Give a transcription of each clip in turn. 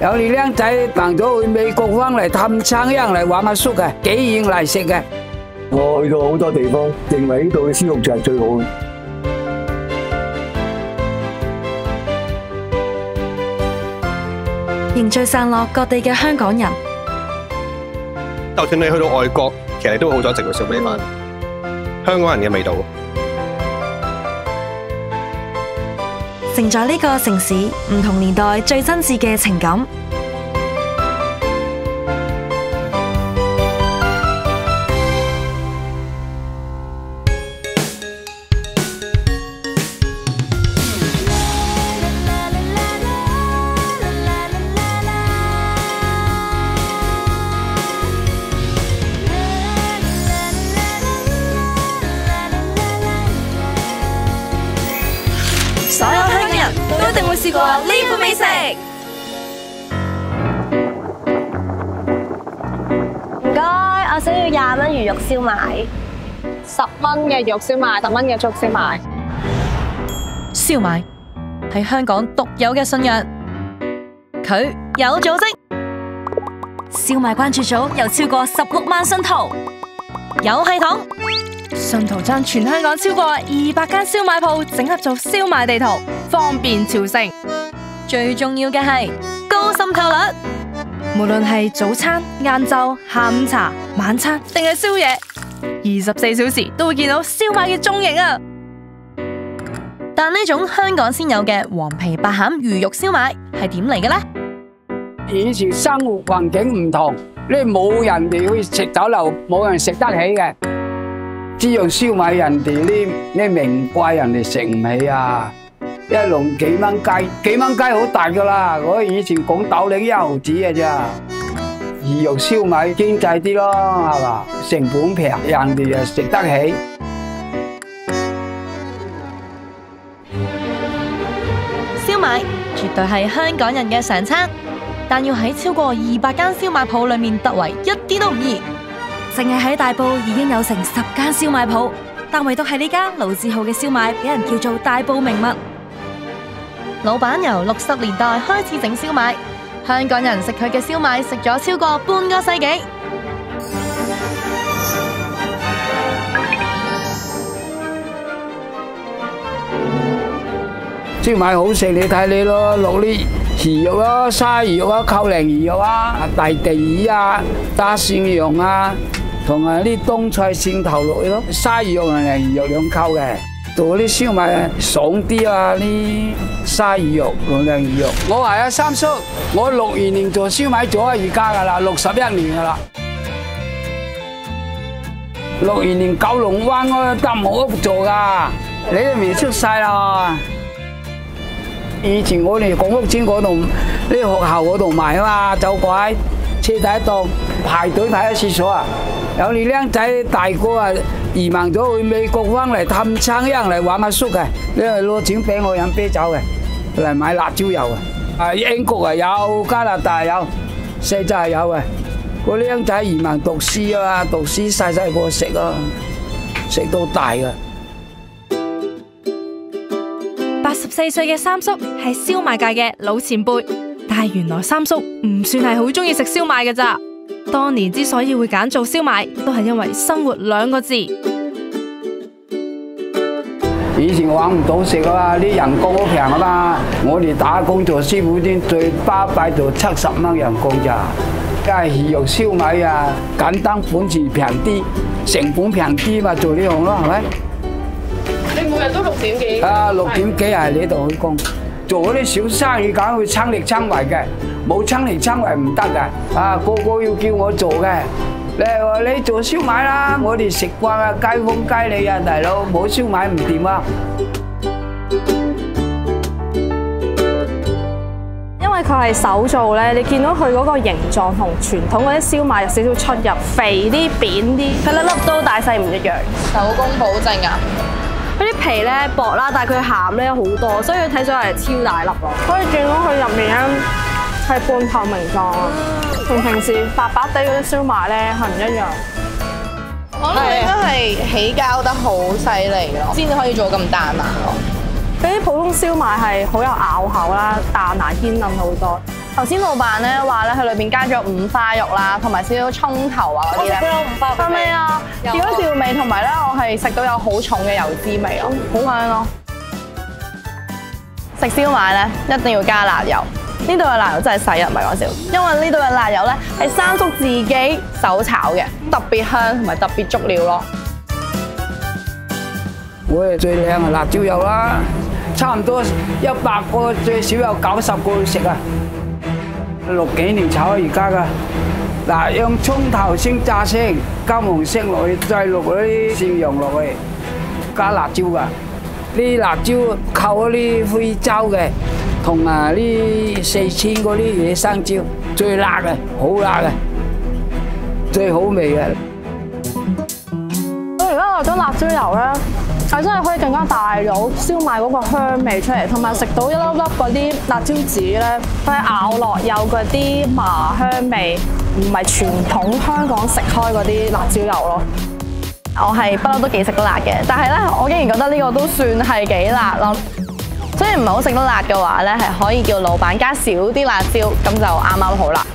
有啲僆仔行咗去美國翻嚟探親人嚟玩阿叔嘅，幾遠嚟食嘅。我去到好多地方，認為呢度嘅燒肉就係最好嘅。凝聚散落各地嘅香港人，就算你去到外國，其實你都好想食到燒味飯。香港人嘅味道。承载呢个城市唔同年代最真挚嘅情感。美食。唔該，我想要廿蚊魚肉燒賣，十蚊嘅肉燒賣，十蚊嘅粥燒賣。燒賣係香港獨有嘅信仰，佢有組織，燒賣關注組有超過十六萬信徒，有系統。信徒將全香港超過二百間燒賣鋪整合做燒賣地圖，方便朝聖。最重要嘅係高渗透率，無論係早餐、晏晝、下午茶、晚餐定係宵夜，二十四小時都會見到燒賣嘅蹤影啊！但呢種香港先有嘅黃皮白餡魚肉燒賣係點嚟嘅呢？以前生活環境唔同，呢冇人哋去食酒樓，冇人食得起嘅。只樣燒賣人哋呢呢名貴，人哋食唔起啊！一籠幾蚊雞，幾蚊雞好大噶啦！我以前講斗零一毫子嘅咋，魚肉燒賣經濟啲咯，係嘛？成本平，人哋又食得起。燒賣絕對係香港人嘅常餐，但要喺超過二百間燒賣鋪裏面突圍，一啲都唔易。淨係喺大埔已經有成十間燒賣鋪，但唯獨係呢間老字號嘅燒賣，俾人叫做大埔名物。老闆由六十年代開始整燒賣，香港人食佢嘅燒賣食咗超過半個世紀。燒賣好食，你睇你咯，落啲魚肉咯，鯊魚肉啊，扣鯪魚肉啊，大地魚啊，打蒜蓉啊，同埋啲冬菜蒜頭落去咯，鯊魚肉同鯪魚肉兩扣嘅，做啲燒賣爽啲啊，啲鯊魚肉同鯪魚肉。我係阿三叔，我六二年做燒賣做啊，而家噶啦，六十一年噶啦。六二年九龍灣嗰個金木屋做噶，你都未出世啦。以前我哋港屋村嗰度，呢學校嗰度賣啊嘛，走鬼車第一檔排隊排喺廁所啊！有你僆仔大個啊，移民咗去美国翻嚟探亲人嚟玩阿叔嘅，因为攞钱俾我饮啤酒嘅，嚟买辣椒油嘅。啊，英国啊有，加拿大有，四州有啊。个僆仔移民读书啊，读书细细个食啊，食到大啊。八十四岁嘅三叔系烧卖界嘅老前辈，但系原来三叔唔算系好中意食烧卖嘅咋。當年之所以會揀做燒賣，都係因為生活兩個字。以前揾唔到食啊嘛，啲人工好平啊嘛。我哋打工做師傅啲最巴閉就七十蚊人工咋。梗係魚肉燒賣啊，簡單本事平啲，成本平啲嘛，做呢行咯，係咪？你每日都六點幾？啊，六點幾係呢度去工，做嗰啲小生意梗係會親力親為嘅，冇親力親為唔得嘅。啊，個個要叫我做嘅。你話你做燒賣啦，我哋食慣啊，街坊街里啊，大佬冇燒賣唔掂啊！因為佢係手做咧，你見到佢嗰個形狀同傳統嗰啲燒賣有少少出入，肥啲、扁啲，佢粒粒都大細唔一樣。手工保證啊！嗰啲皮咧薄啦，但係佢鹹咧好多，所以睇上嚟超大粒咯。可以見到佢入面咧係半透明狀啊，同平時白白地嗰啲燒賣咧係唔一樣。可能應該係起膠得好犀利咯，先至可以做咁彈牙咯。嗰啲普通燒賣係好有咬口啦，彈牙堅韌好多。頭先老闆咧話咧，佢裏邊加咗五花肉啦，同埋少少葱頭啊嗰啲咧。我食咗五花肉係咪啊調一調味，同埋咧我係食到有好重嘅油脂味咯，好香咯。食燒賣咧一定要加辣油，呢度嘅辣油真係細啊，唔係講笑。因為呢度嘅辣油咧係三叔自己手炒嘅，特別香同埋特別足料咯。我哋最靚嘅辣椒油啦，差唔多一百個最少有九十個食啊！六幾年炒到而家噶，嗱用葱頭先炸先，金黃色落去，再落嗰啲蒜蓉落去，加辣椒噶。呢辣椒扣嗰啲灰椒嘅，同埋呢四川嗰啲野生椒，最辣嘅，好辣嘅，最好味嘅。我而家落咗辣椒油咧，係真係可以更加大到燒賣嗰個香味出嚟，同埋食到一粒粒嗰啲辣椒籽咧，佢係咬落有嗰啲麻香味，唔係傳統香港食開嗰啲辣椒油咯。我係不嬲都幾食得辣嘅，但係咧，我竟然覺得呢個都算係幾辣咯。雖然唔係好食得辣嘅話咧，係可以叫老闆加少啲辣椒，咁就啱啱好啦。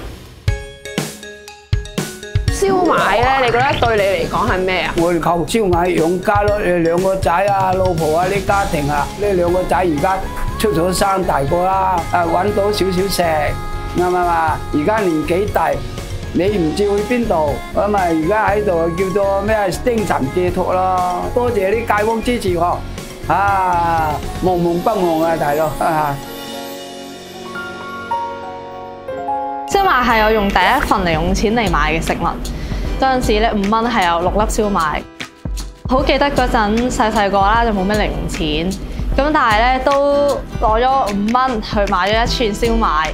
燒賣咧，你覺得對你嚟講係咩啊？我哋靠燒賣養家咯，你兩個仔啊、老婆啊、啲家庭啊，呢兩個仔而家出咗生大個啦，啊揾到少少食，啱唔啱啊？而家年紀大，你唔知去邊度，咁啊而家喺度叫做咩精神寄托咯。多謝啲街坊支持我，啊忙忙不忙啊大佬啊！燒賣係我用第一份零用錢嚟買嘅食物，嗰陣時咧五蚊係有六粒燒賣。好記得嗰陣細細個啦，就冇咩零用錢，咁但係咧都攞咗五蚊去買咗一串燒賣。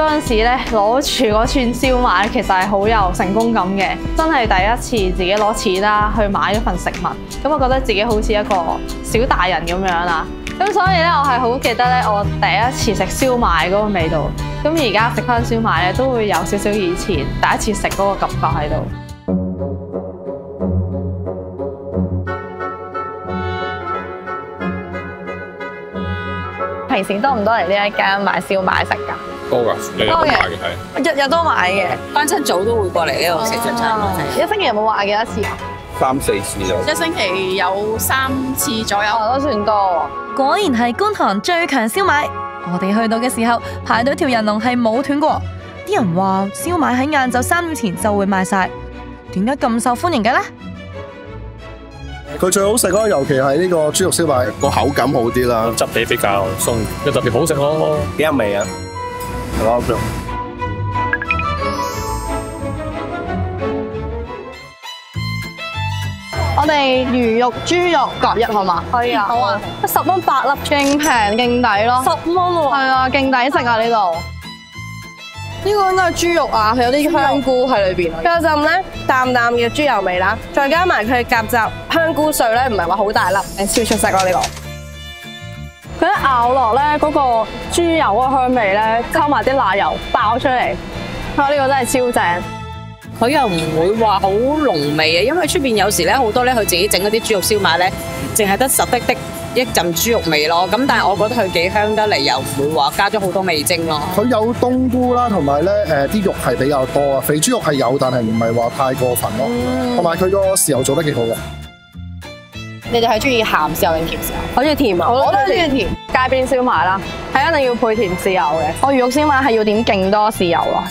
嗰陣時咧攞住嗰串燒賣，其實係好有成功感嘅，真係第一次自己攞錢啦去買一份食物，咁我覺得自己好似一個小大人咁樣啦。咁所以咧，我係好記得咧，我第一次食燒賣嗰個味道。咁而家食翻燒賣咧，都會有少少以前第一次食嗰個感覺喺度。平時多唔多嚟呢一間買燒賣食㗎？多㗎，日日都買嘅係。日日都買嘅，翻親早都會過嚟呢度食早餐。一星期有冇話幾多次啊？三四次就。一星期有三次左右，都算多。果然係觀塘最強燒賣。我哋去到嘅時候，排隊條人龍係冇斷過。啲人話燒賣喺晏晝三點前就會賣晒，點解咁受歡迎嘅呢？佢最好食咯，尤其係呢個豬肉燒賣，個口感好啲啦，質地比較鬆，又特別好食咯，幾有味啊！我哋魚肉、豬肉各一好嘛？可以啊，好啊，十蚊八粒，勁平勁抵咯，十蚊喎，係啊，勁抵食啊呢度。呢個應該係豬肉啊，佢有啲香菇喺裏邊。有陣咧淡淡嘅豬油味啦，再加埋佢夾雜香菇碎咧，唔係話好大粒，誒超出色咯呢個。佢一咬落咧，嗰個豬油嗰個香味咧，溝埋啲奶油爆出嚟，啊呢個真係超正。佢又唔會話好濃味啊，因為出邊有時咧好多咧，佢自己整嗰啲豬肉燒賣咧，淨係得實滴滴一陣豬肉味咯。咁但係我覺得佢幾香得嚟，又唔會話加咗好多味精咯。佢有冬菇啦，同埋咧誒啲肉係比較多啊。肥豬肉係有，但係唔係話太過分咯。同埋佢個豉油做得幾好嘅。你哋係中意鹹豉油定甜豉油？我中意甜啊！我都中意甜。街邊燒賣啦，係一定要配甜豉油嘅。我魚肉燒賣係要點勁多豉油咯。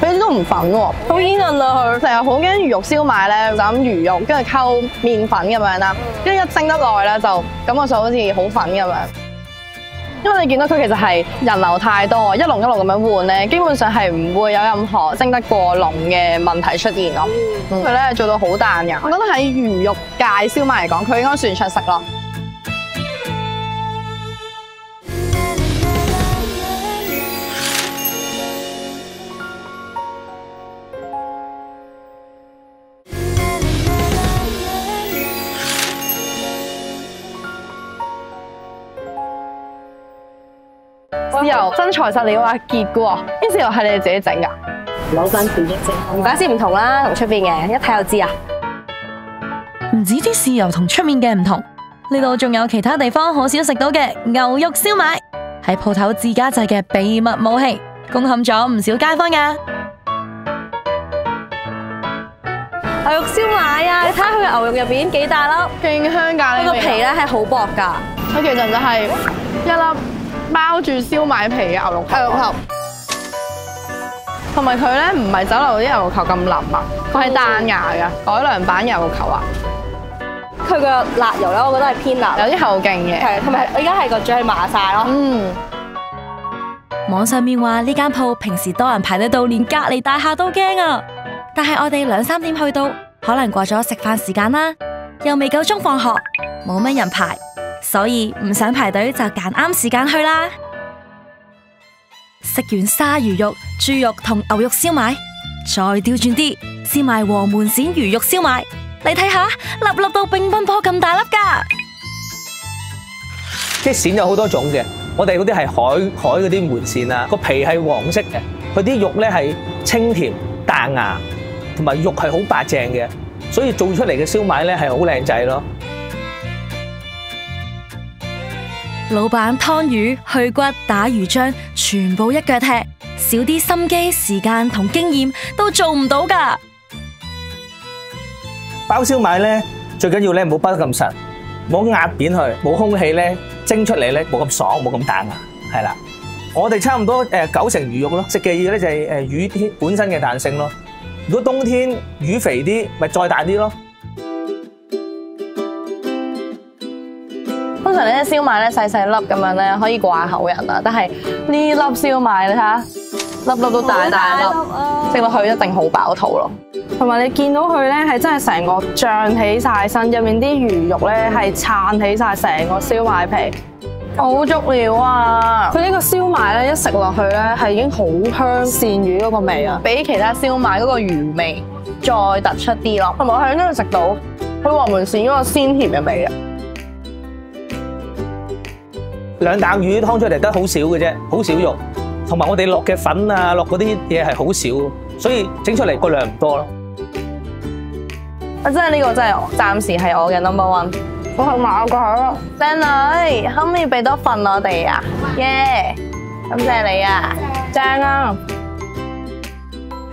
佢啲都唔粉喎，好煙韌啊佢。成日好驚魚肉燒賣咧，就咁魚肉跟住溝麵粉咁樣啦，跟住一蒸得耐咧就感覺上好似好粉咁樣。因為你見到佢其實係人流太多，一籠一籠咁樣換咧，基本上係唔會有任何蒸得過籠嘅問題出現咯。佢咧係做到好彈嘅，我覺得喺魚肉界燒賣嚟講，佢應該算出色咯。油真材實料啊，結嘅喎，啲豉油係你哋自己整㗎？老闆自己整，唔怪之唔同啦，同出邊嘅一睇就知啊。唔止啲豉油同出面嘅唔同，呢度仲有其他地方好少食到嘅牛肉燒賣，係鋪頭自家製嘅秘密武器，攻陷咗唔少街坊噶。牛肉燒賣啊！你睇下佢嘅牛肉入邊幾大粒，勁香㗎！佢個皮咧係好薄㗎，佢其實就係一粒包住燒賣皮嘅牛肉牛肉球。同埋佢咧唔係酒樓啲牛肉球咁腍啊，佢係彈牙嘅改良版牛肉球啊。佢個辣油咧，我覺得係偏辣，有啲後勁嘅。係，同埋我而家係個嘴係麻晒咯。嗯。網上面話呢間鋪平時多人排得到，連隔離大廈都驚啊！但係我哋兩三點去到，可能過咗食飯時間啦，又未夠鐘放學，冇乜人排，所以唔想排隊就揀啱時間去啦。食完鯊魚肉、豬肉同牛肉燒賣，再調轉啲，試埋黃門鱔魚肉燒賣，你睇下，粒粒到乒乓波咁大粒噶。即係鱔有好多種嘅，我哋嗰啲係海海嗰啲門鱔啊，個皮係黃色嘅，佢啲肉咧係清甜彈牙，同埋肉係好白淨嘅，所以做出嚟嘅燒賣咧係好靚仔咯。老闆湯魚、去骨、打魚漿，全部一腳踢，少啲心機、時間同經驗都做唔到噶。包燒賣咧，最緊要咧唔好包得咁實，唔好壓扁佢，冇空氣咧蒸出嚟咧冇咁爽，冇咁彈牙，係啦。我哋差唔多誒九成魚肉咯，食嘅嘢咧就係誒魚本身嘅彈性咯。如果冬天魚肥啲，咪再大啲咯。通常呢啲燒賣咧細細粒咁樣咧可以掛口人啊，但係呢粒燒賣你睇下，粒粒都大大粒，食落去一定好飽肚咯。同埋你見到佢咧係真係成個脹起晒身，入面啲魚肉咧係撐起晒成個燒賣皮，好足料啊！佢呢個燒賣咧一食落去咧係已經好香鱔魚嗰個味啊，比其他燒賣嗰個魚味再突出啲咯。同埋我喺呢度食到佢黃門鱔嗰個鮮甜嘅味啊！兩啖魚湯出嚟得好少嘅啫，好少肉，同埋我哋落嘅粉啊，落嗰啲嘢係好少，所以整出嚟個量唔多咯。啊，真係呢個真係暫時係我嘅 number one。我去買個咯，靚女，可唔可以俾多份我哋啊？耶，感謝你啊，正啊！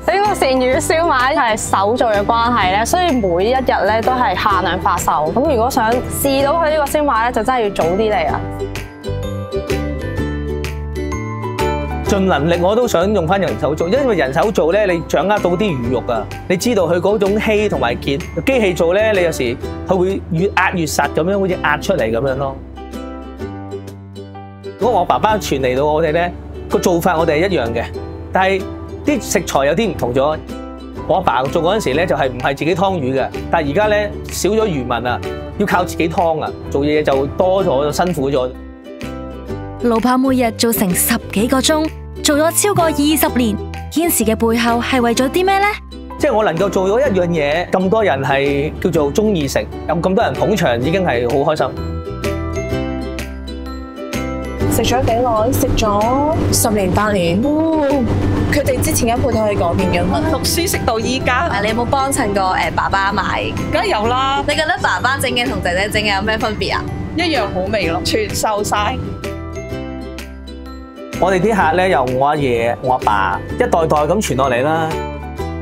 呢個鱔魚燒賣係手做嘅關係咧，所以每一日咧都係限量發售。咁如果想試到佢呢個燒賣咧，就真係要早啲嚟啊！盡能力我都想用翻人手做，因為人手做咧，你掌握到啲魚肉啊，你知道佢嗰種稀同埋結。機器做咧，你有時佢會越壓越實咁樣，好似壓出嚟咁樣咯。如果我爸爸傳嚟到我哋咧，個做法我哋係一樣嘅，但係啲食材有啲唔同咗。我阿爸做嗰陣時咧，就係唔係自己劏魚嘅，但係而家咧少咗漁民啊，要靠自己劏啊，做嘢就多咗，辛苦咗。老闆每日做成十幾個鐘，做咗超過二十年，堅持嘅背後係為咗啲咩呢？即係我能夠做咗一樣嘢，咁多人係叫做中意食，有咁多人捧場，已經係好開心。食咗幾耐？食咗十年八年。佢哋之前一鋪都喺嗰邊嘅嘛？讀書食到依家。你有冇幫襯過誒爸爸買？梗係有啦。你覺得爸爸整嘅同姐姐整嘅有咩分別啊？一樣好味咯，傳授晒。我哋啲客咧，由我阿爺、我阿爸一代代咁傳落嚟啦。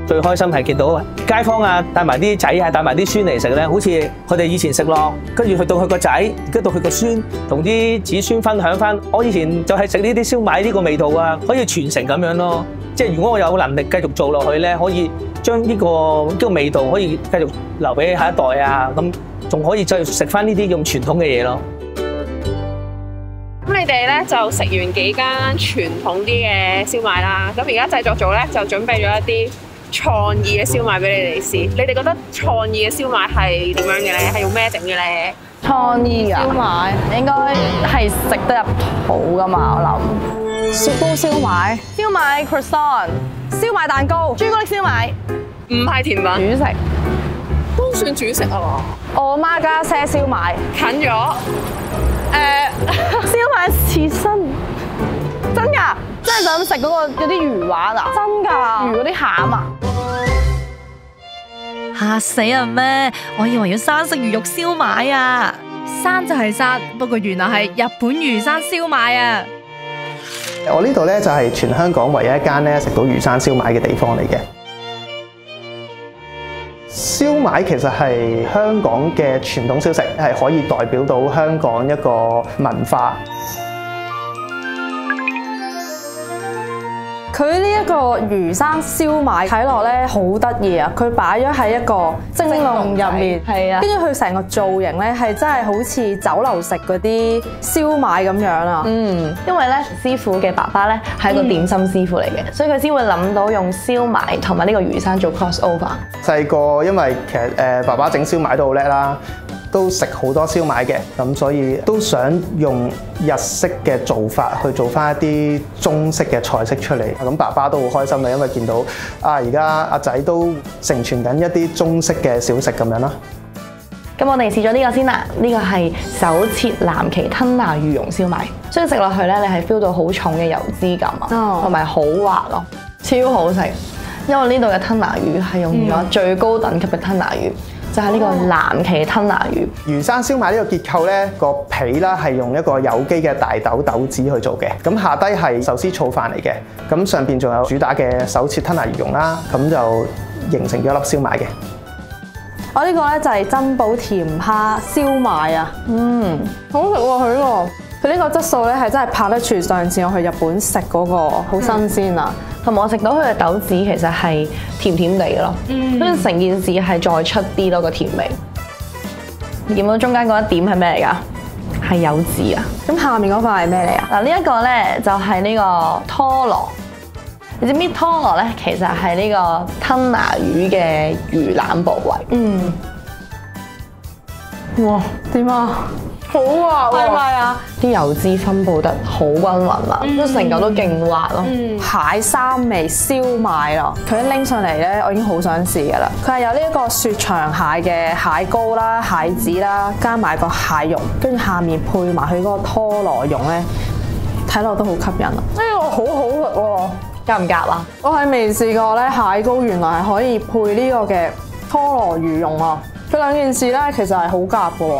最開心係見到街坊啊，帶埋啲仔啊，帶埋啲孫嚟食咧，好似佢哋以前食落，跟住去到佢個仔，跟到佢個孫，同啲子孫分享翻。我以前就係食呢啲燒賣呢個味道啊，可以傳承咁樣咯。即係如果我有能力繼續做落去咧，可以將呢個呢個味道可以繼續留俾下一代啊，咁仲可以再食翻呢啲咁傳統嘅嘢咯。咁你哋咧就食完幾間傳統啲嘅燒賣啦，咁而家製作組咧就準備咗一啲創意嘅燒賣俾你哋試。你哋覺得創意嘅燒賣係點樣嘅咧？係用咩整嘅咧？創意啊！燒賣應該係食得入肚噶嘛，我諗。雪糕燒賣、燒賣 croissant、燒賣蛋糕、朱古力燒賣，唔係甜品，主食都算主食啊嘛。我媽家些燒賣，近咗。誒，燒刺身，真㗎，真係想食嗰個嗰啲魚滑啊！真㗎，魚嗰啲馅啊！吓死人咩？我以为要生食鱼肉烧卖啊！生就係生，不过原來係日本鱼生烧卖啊！我呢度咧就係全香港唯一一间咧食到鱼生烧卖嘅地方嚟嘅。燒賣其實係香港嘅傳統小食，係可以代表到香港一個文化。佢呢一個魚生燒賣睇落咧好得意啊！佢擺咗喺一個蒸籠入面，係啊，跟住佢成個造型咧係真係好似酒樓食嗰啲燒賣咁樣啊！嗯，因為咧師傅嘅爸爸咧係一個點心師傅嚟嘅，所以佢先會諗到用燒賣同埋呢個魚生做 cross over。細個因為其實誒爸爸整燒賣都好叻啦。都食好多燒賣嘅，咁所以都想用日式嘅做法去做翻一啲中式嘅菜式出嚟。咁爸爸都好開心啦，因為見到啊而家阿仔都成全緊一啲中式嘅小食咁樣啦。咁我哋試咗呢個先啦，呢、這個係手切藍鰭吞拿魚蓉燒賣，所以食落去咧，你係 feel 到好重嘅油脂感啊，同埋好滑咯，超好食。因為呢度嘅吞拿魚係用咗最高等級嘅吞拿魚。就係呢個藍鰭吞拿魚。原生燒賣呢個結構咧，個皮啦係用一個有機嘅大豆豆子去做嘅。咁下低係壽司醋飯嚟嘅。咁上邊仲有主打嘅手切吞拿魚蓉啦。咁就形成咗一粒燒賣嘅。我呢個咧就係珍寶甜蝦燒賣啊。嗯，好食喎佢呢個。佢呢個質素咧係真係拍得住上次我去日本食嗰個好新鮮啊！同埋我食到佢嘅豆子其實係甜甜地嘅咯，跟住成件事係再出啲多個甜味。你見到中間嗰一點係咩嚟㗎？係柚子啊！咁下面嗰塊係咩嚟啊？嗱，呢一個咧就係呢個拖羅。你知唔知拖羅咧？其實係呢個吞拿魚嘅魚腩部位。嗯。哇！點啊？好滑喎，係咪啊？啲油脂分佈得好均勻啊，都成嚿都勁滑咯。蟹三味燒賣咯，佢一拎上嚟咧，我已經好想試噶啦。佢係有呢一個雪場蟹嘅蟹膏啦、蟹籽啦，加埋個蟹肉，跟住下面配埋佢嗰個拖羅蓉咧，睇落都好吸引啊！呢個好好食喎，夾唔夾啊？我係未試過咧，蟹膏原來係可以配呢個嘅拖羅魚蓉啊！佢兩件事咧，其實係好夾嘅喎。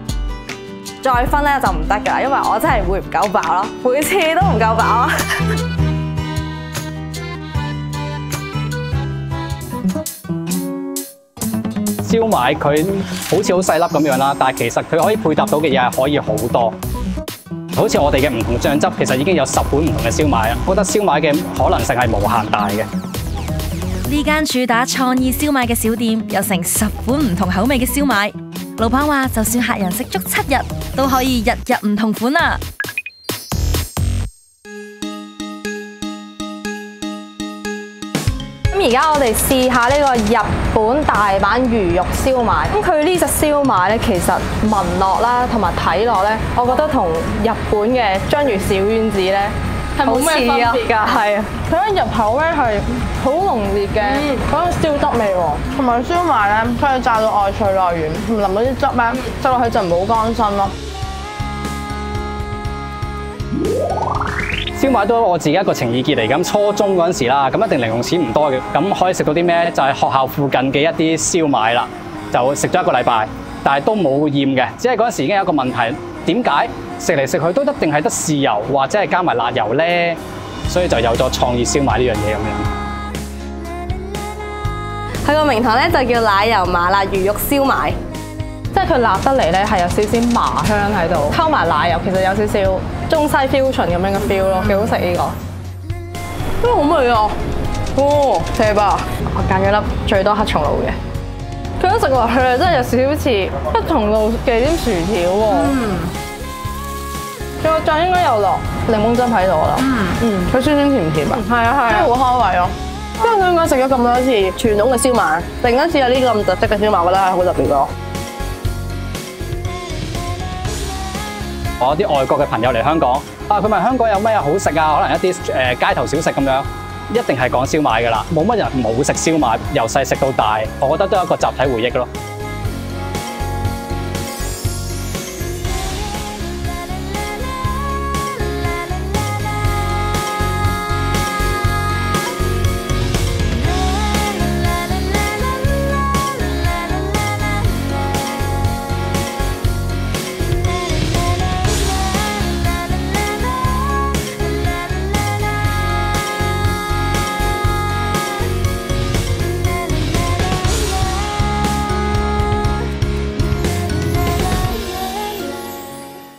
再分咧就唔得噶，因為我真係會唔夠飽咯，每次都唔夠飽啊！燒賣佢好似好細粒咁樣啦，但係其實佢可以配搭到嘅嘢係可以好多。好似我哋嘅唔同醬汁，其實已經有十款唔同嘅燒賣啦。我覺得燒賣嘅可能性係無限大嘅。呢間主打創意燒賣嘅小店有成十款唔同口味嘅燒賣。老闆話，就算客人食足七日，都可以日日唔同款啊！咁而家我哋試下呢個日本大阪魚肉燒賣。咁佢呢隻燒賣咧，其實聞落啦，同埋睇落咧，我覺得同日本嘅章魚小丸子咧係冇咩分別。㗎係啊，佢一入口咧係好濃烈嘅嗰種燒汁味喎，同埋燒賣咧，佢係炸到外脆內軟，淋到啲汁咧，食落去就唔好乾身咯。燒賣都我自己一個情意結嚟，咁初中嗰陣時啦，咁一定零用錢唔多嘅，咁可以食到啲咩？咧？就係、學校附近嘅一啲燒賣啦，就食咗一個禮拜，但係都冇厭嘅，只係嗰陣時已經有一個問題，點解食嚟食去都一定係得豉油或者係加埋辣油咧？所以就有咗創意燒賣呢樣嘢咁樣。佢個名堂咧就叫奶油麻辣魚肉燒賣。即係佢辣得嚟咧，係有少少麻香喺度，溝埋奶油，其實有少少中西 fusion 咁樣嘅 feel 咯，幾好食呢個。都好味啊！哦，食吧。我揀咗粒最多黑松露嘅，佢一食落去真係有少少似黑松露忌啲薯條喎。嗯。佢個醬應該有落檸檬汁喺度啦。嗯嗯，佢酸酸甜甜啊。係啊係啊，真係好開胃咯。因為香港食咗咁多次傳統嘅燒賣，突然間試下呢個咁特色嘅燒賣，我覺得係好特別咯。我啲外國嘅朋友嚟香港，啊佢問香港有咩好食啊？可能一啲誒街頭小食咁樣，一定係講燒賣噶啦，冇乜人冇食燒賣，由細食到大，我覺得都係一個集體回憶咯。